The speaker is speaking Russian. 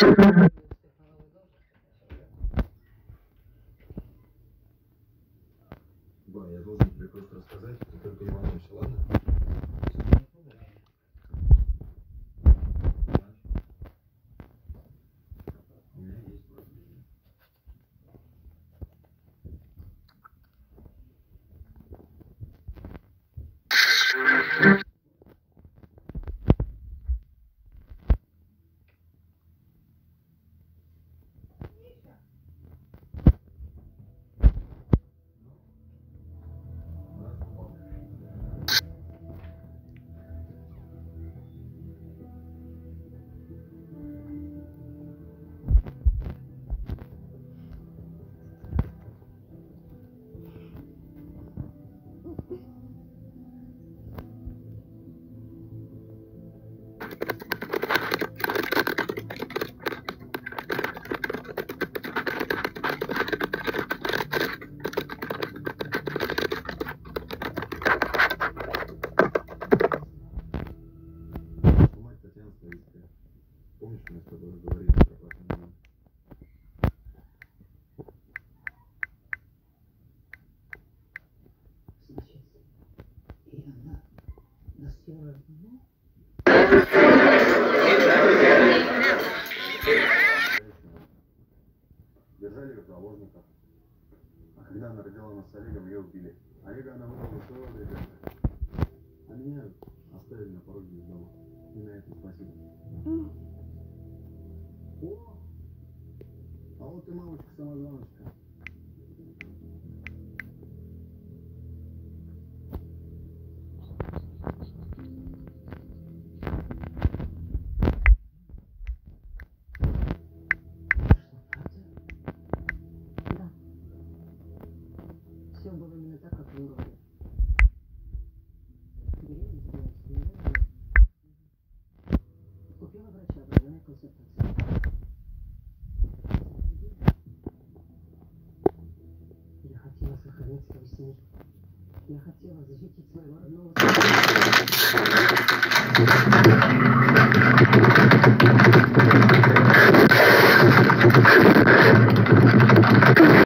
Ба, я должен тебе кое-что рассказать, ты только когда она родила нас с Олегом, ее убили. Олега она выдала своего ребенка. А меня оставили на пороге из дома. И на этом спасибо. О! А вот и мамочка-самозваночка. Все было именно так, как вы снимала. Купила врача, провела консультацию. Я хотела сохранить свою семью. Я хотела защитить своего родного сына.